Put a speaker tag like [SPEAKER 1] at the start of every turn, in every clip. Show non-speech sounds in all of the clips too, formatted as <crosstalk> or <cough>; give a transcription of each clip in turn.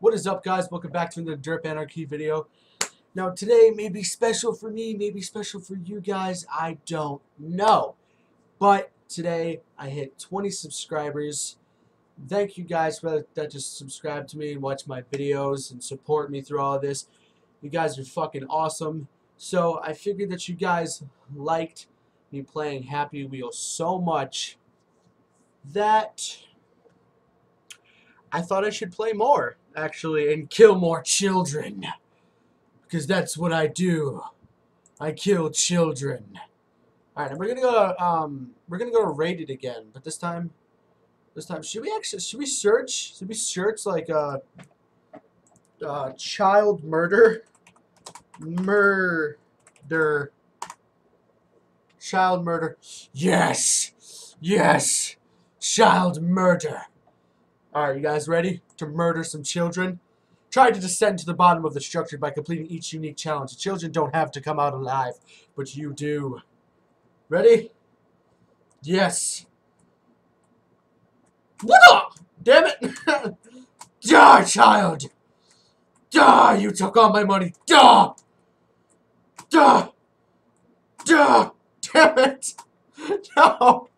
[SPEAKER 1] What is up, guys? Welcome back to another Derp Anarchy video. Now, today may be special for me, may be special for you guys. I don't know. But today, I hit 20 subscribers. Thank you guys for that just subscribe to me and watch my videos and support me through all this. You guys are fucking awesome. So, I figured that you guys liked me playing Happy Wheels so much that I thought I should play more, actually, and kill more children. Because that's what I do. I kill children. Alright, we're gonna go to, um we're gonna go to rated again, but this time this time should we actually should we search should we search like uh uh child murder? Murder child murder. Yes! Yes! Child murder. Alright, you guys ready to murder some children? Try to descend to the bottom of the structure by completing each unique challenge. The children don't have to come out alive, but you do. Ready? Yes. What up? Damn it! <laughs> Die, child! Die! You took all my money! Die! Die! Die! Damn it! <laughs> No!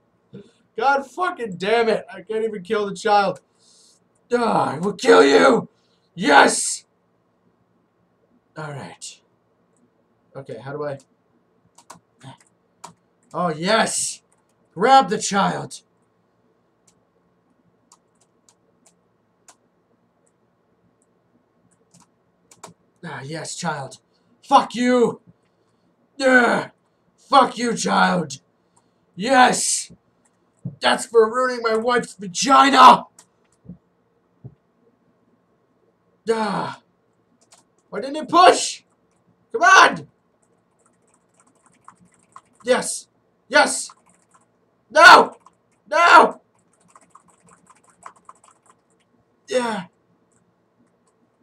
[SPEAKER 1] God fucking damn it! I can't even kill the child. I will kill you! Yes! Alright. Okay, how do I... Oh, yes! Grab the child! Ah, yes, child. Fuck you! Yeah! Fuck you, child! Yes! That's for ruining my wife's vagina! Ah. Why didn't it push? Come on! Yes! Yes! No! No! Yeah!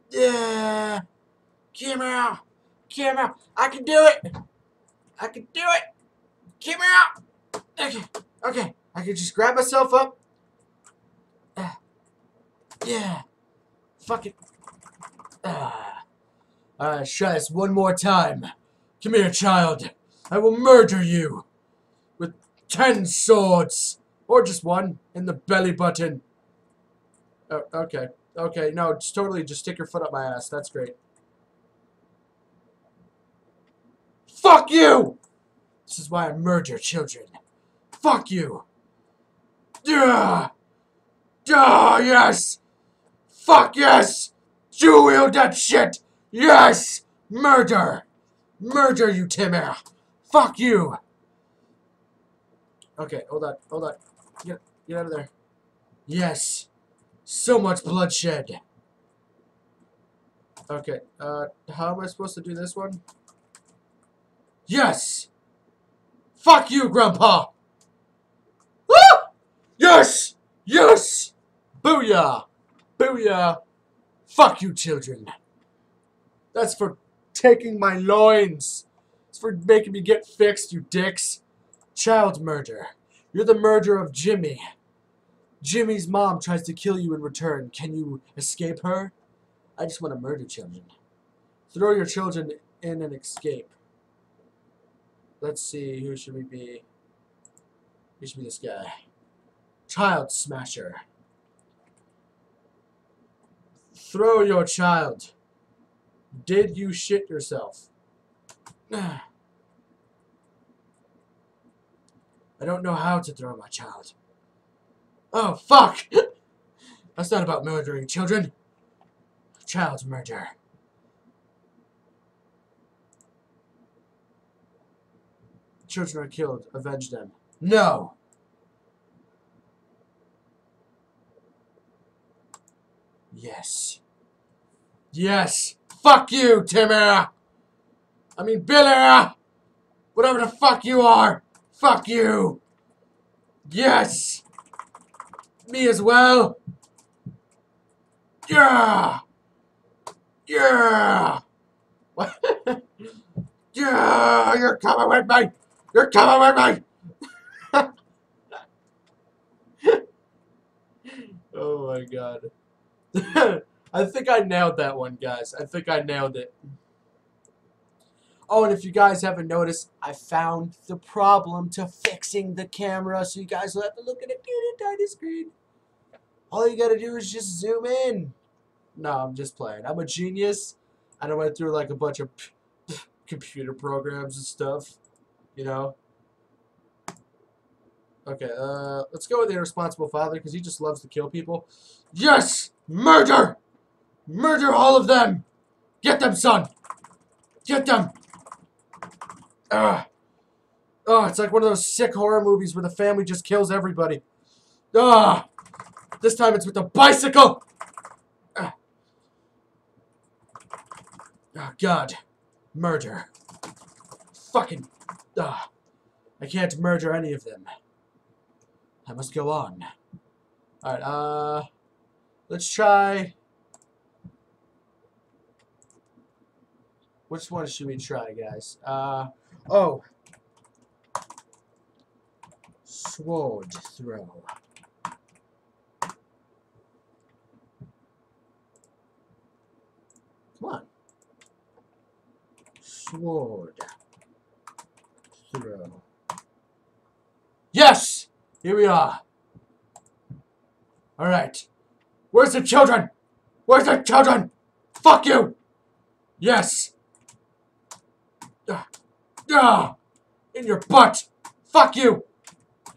[SPEAKER 1] Yeah! Come out! Come out! I can do it! I can do it! Come out! Okay, okay. I can just grab myself up. Uh, yeah. Fuck it. Ah. Alright, try this one more time. Come here, child. I will murder you. With ten swords. Or just one. In the belly button. Oh, okay. Okay, no, just totally just stick your foot up my ass. That's great. Fuck you! This is why I murder children. Fuck you! Yeah! Ah, yes! Fuck yes! You wield that shit! Yes! Murder! Murder you, Timmy! Fuck you! Okay, hold on, hold on. Get, get out of there. Yes! So much bloodshed! Okay, uh, how am I supposed to do this one? Yes! Fuck you, Grandpa! Ah! Yes! Yes! Booyah! Booyah! Fuck you, children. That's for taking my loins. It's for making me get fixed, you dicks. Child murder. You're the murderer of Jimmy. Jimmy's mom tries to kill you in return. Can you escape her? I just want to murder children. Throw your children in and escape. Let's see, who should we be? Who should be this guy? Child smasher. Throw your child. Did you shit yourself? <sighs> I don't know how to throw my child. Oh, fuck! <laughs> That's not about murdering children. Child murder. Children are killed. Avenge them. No! Yes. Yes! Fuck you, Timmy! I mean, Billy! Whatever the fuck you are! Fuck you! Yes! Me as well! Yeah! Yeah! <laughs> yeah! You're coming with me! You're coming with me! <laughs> oh my god. <laughs> I think I nailed that one, guys. I think I nailed it. Oh, and if you guys haven't noticed, I found the problem to fixing the camera, so you guys will have to look at a teeny tiny screen. All you gotta do is just zoom in. No, I'm just playing. I'm a genius, and I went through like a bunch of <laughs> computer programs and stuff, you know. Okay, uh, let's go with the irresponsible father, because he just loves to kill people. Yes! Murder! Murder all of them! Get them, son! Get them! Ugh. Oh, it's like one of those sick horror movies where the family just kills everybody. Ah! This time it's with a bicycle! Ah. Oh, God. Murder. Fucking... Ah. I can't murder any of them. I must go on. Alright, uh... Let's try... Which one should we try, guys? Uh... Oh. Sword throw. Come on. Sword throw. Yes! Here we are. Alright. Where's the children? Where's the children? Fuck you! Yes! Ah, in your butt! Fuck you!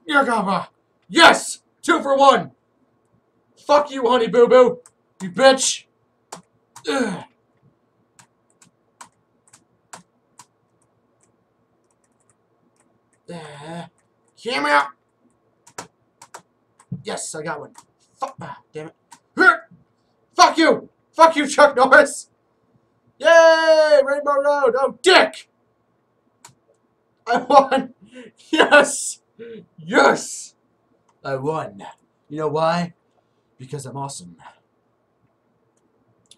[SPEAKER 1] Yagama! Yes! Two for one! Fuck you, honey boo boo! You bitch! Ugh. Uh, camera! Yes, I got one. Fuck, ah, damn it. Fuck you! Fuck you, Chuck Norris! Yay! Rainbow Road! Oh, dick! I won! Yes! Yes! I won. You know why? Because I'm awesome.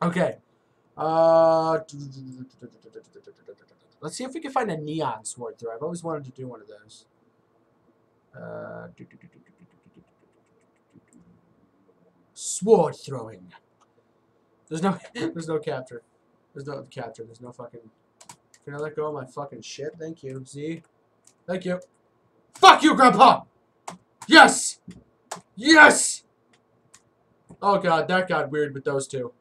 [SPEAKER 1] Okay. Uh, let's see if we can find a neon sword throw. I've always wanted to do one of those. Uh, sword throwing. There's no, there's no capture. There's no capture. There's no fucking. Can I let go of my fucking shit? Thank you. See? Thank you. Fuck you, Grandpa! Yes! Yes! Oh god, that got weird with those two.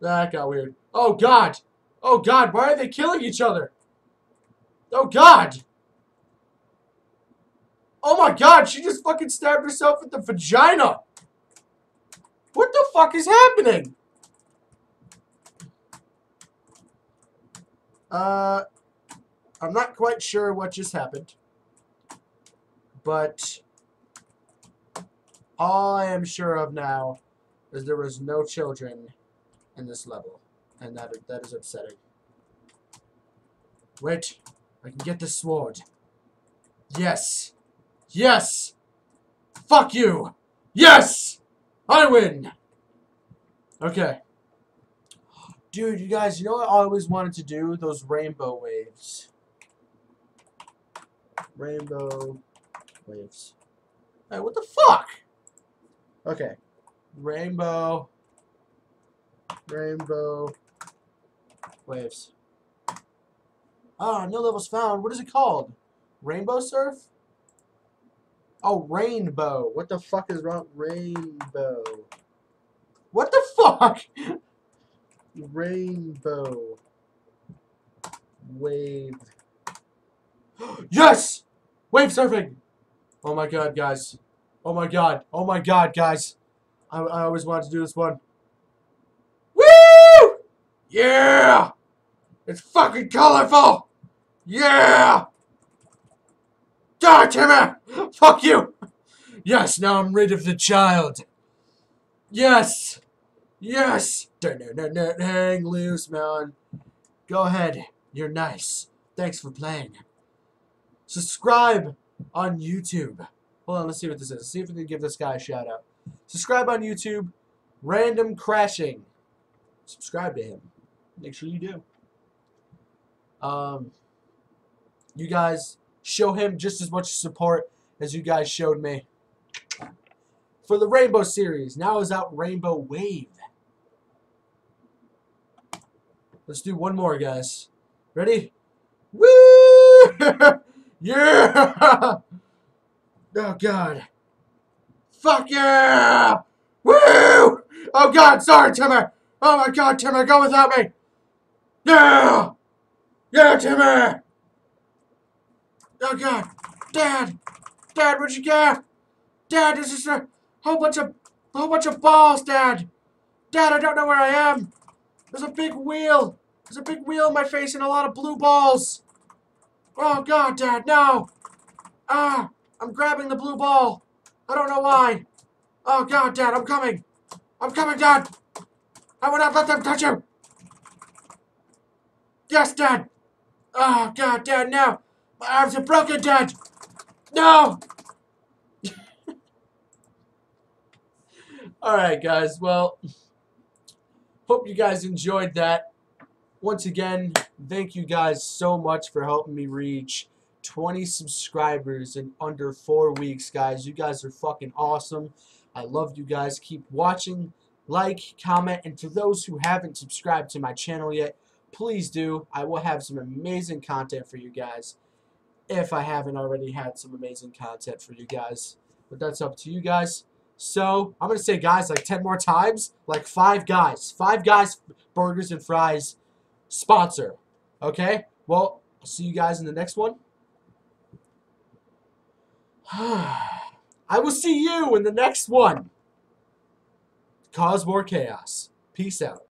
[SPEAKER 1] That got weird. Oh god! Oh god, why are they killing each other? Oh god! Oh my god, she just fucking stabbed herself with the vagina! What the fuck is happening? Uh, I'm not quite sure what just happened. But all I am sure of now is there was no children in this level. And that that is upsetting. Wait, I can get this sword. Yes. Yes! Fuck you! Yes! I win! Okay. Dude, you guys, you know what I always wanted to do? Those rainbow waves. Rainbow waves. Hey, what the fuck? Okay. Rainbow. Rainbow. Waves. Ah, no levels found. What is it called? Rainbow surf? Oh, rainbow. What the fuck is wrong? Rainbow. What the fuck? <laughs> Rainbow. Wave. <gasps> yes! Wave surfing! Oh my god, guys. Oh my god. Oh my god, guys. I, I always wanted to do this one. Woo! Yeah! It's fucking colorful! Yeah! Die, Timmy! <gasps> Fuck you! Yes, now I'm rid of the child. Yes! Yes! Hang loose, man. Go ahead. You're nice. Thanks for playing. Subscribe on YouTube. Hold on, let's see what this is. Let's see if we can give this guy a shout out. Subscribe on YouTube. Random Crashing. Subscribe to him. Make sure you do. Um, you guys show him just as much support as you guys showed me. For the Rainbow series, now is out Rainbow Wave. Let's do one more, guys. Ready? Woo! <laughs> yeah! Oh, God. Fuck yeah! Woo! Oh, God, sorry, Timmy. Oh, my God, Timmy, go without me. Yeah! Yeah, Timmy! Oh, God. Dad! Dad, where'd you go? Dad, this is a whole bunch of, a whole bunch of balls, Dad. Dad, I don't know where I am. There's a big wheel. There's a big wheel in my face and a lot of blue balls. Oh, God, Dad, no. Ah, I'm grabbing the blue ball. I don't know why. Oh, God, Dad, I'm coming. I'm coming, Dad. I will not let them touch you. Yes, Dad. Oh, God, Dad, no. My arms are broken, Dad. No. <laughs> All right, guys. Well, hope you guys enjoyed that. Once again, thank you guys so much for helping me reach 20 subscribers in under four weeks, guys. You guys are fucking awesome. I love you guys. Keep watching, like, comment, and to those who haven't subscribed to my channel yet, please do. I will have some amazing content for you guys if I haven't already had some amazing content for you guys. But that's up to you guys. So, I'm going to say guys like 10 more times. Like five guys. Five guys, burgers and fries sponsor. Okay? Well, I'll see you guys in the next one. <sighs> I will see you in the next one. Cause more chaos. Peace out.